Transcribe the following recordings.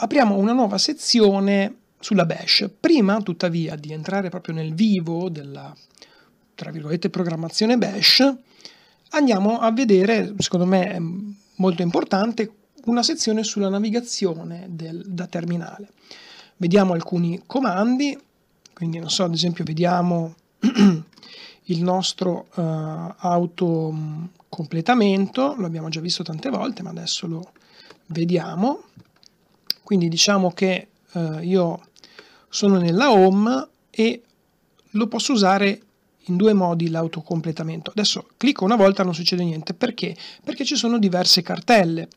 apriamo una nuova sezione sulla bash. Prima, tuttavia, di entrare proprio nel vivo della, tra virgolette, programmazione bash, andiamo a vedere, secondo me molto importante, una sezione sulla navigazione del, da terminale. Vediamo alcuni comandi, quindi non so, ad esempio vediamo il nostro uh, autocompletamento, lo abbiamo già visto tante volte, ma adesso lo vediamo. Quindi diciamo che uh, io sono nella home e lo posso usare in due modi l'autocompletamento. Adesso clicco una volta non succede niente, perché? Perché ci sono diverse cartelle.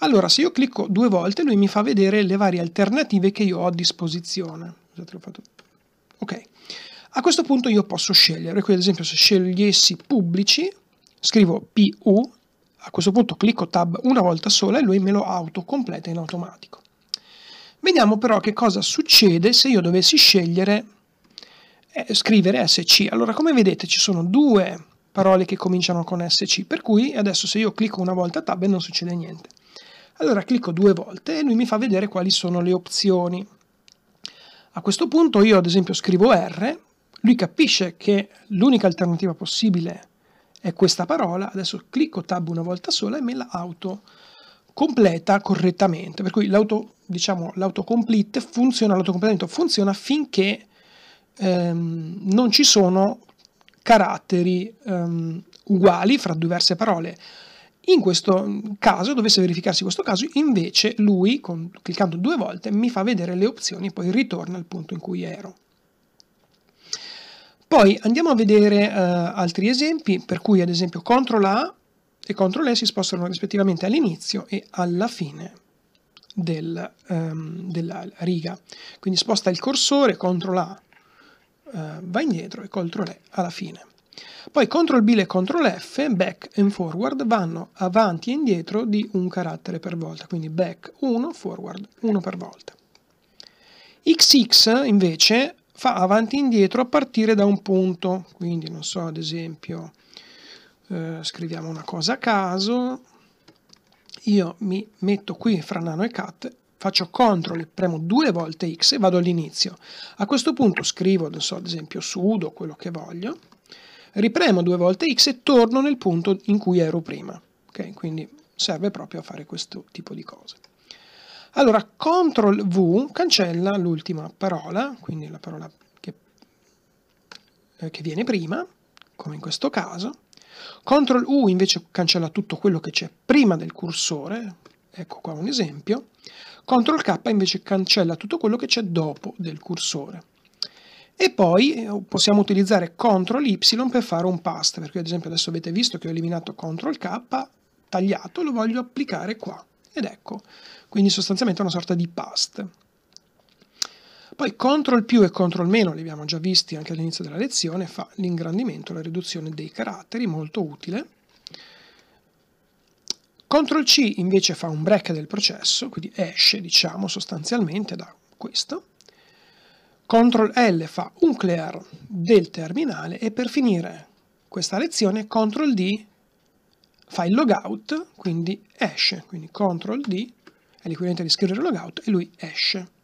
Allora, se io clicco due volte, lui mi fa vedere le varie alternative che io ho a disposizione. Ok. A questo punto io posso scegliere, qui ad esempio se scegliessi pubblici, scrivo PU, a questo punto clicco Tab una volta sola e lui me lo autocompleta in automatico. Vediamo però che cosa succede se io dovessi scegliere eh, scrivere SC. Allora, come vedete ci sono due parole che cominciano con SC, per cui adesso se io clicco una volta Tab non succede niente. Allora clicco due volte e lui mi fa vedere quali sono le opzioni. A questo punto io ad esempio scrivo R, lui capisce che l'unica alternativa possibile è questa parola, adesso clicco Tab una volta sola e me la auto completa correttamente, per cui l'auto, diciamo, l'autocomplete funziona, l'autocompletamento funziona finché ehm, non ci sono caratteri ehm, uguali fra diverse parole. In questo caso, dovesse verificarsi questo caso, invece lui, con, cliccando due volte, mi fa vedere le opzioni e poi ritorna al punto in cui ero. Poi andiamo a vedere uh, altri esempi, per cui ad esempio CTRL A e CTRL E si spostano rispettivamente all'inizio e alla fine del, um, della riga. Quindi sposta il cursore, CTRL A uh, va indietro e CTRL E alla fine. Poi CTRL B e CTRL F, back and forward, vanno avanti e indietro di un carattere per volta, quindi back 1, forward 1 per volta. XX invece fa avanti e indietro a partire da un punto, quindi non so, ad esempio, eh, scriviamo una cosa a caso, io mi metto qui fra nano e cat, faccio CTRL, premo due volte X e vado all'inizio. A questo punto scrivo, so, ad esempio sudo, quello che voglio, ripremo due volte X e torno nel punto in cui ero prima. Okay? Quindi serve proprio a fare questo tipo di cose. Allora, CTRL V cancella l'ultima parola, quindi la parola che, eh, che viene prima, come in questo caso. CTRL U invece cancella tutto quello che c'è prima del cursore, ecco qua un esempio. CTRL K invece cancella tutto quello che c'è dopo del cursore. E poi eh, possiamo utilizzare CTRL Y per fare un paste, perché ad esempio adesso avete visto che ho eliminato CTRL K, tagliato, lo voglio applicare qua. Ed ecco, quindi sostanzialmente una sorta di paste. Poi CTRL più e CTRL meno, li abbiamo già visti anche all'inizio della lezione, fa l'ingrandimento, la riduzione dei caratteri, molto utile. CTRL C invece fa un break del processo, quindi esce, diciamo, sostanzialmente da questo. CTRL L fa un clear del terminale e per finire questa lezione CTRL D fa il logout, quindi esce, quindi CTRL D è l'equivalente di scrivere logout e lui esce.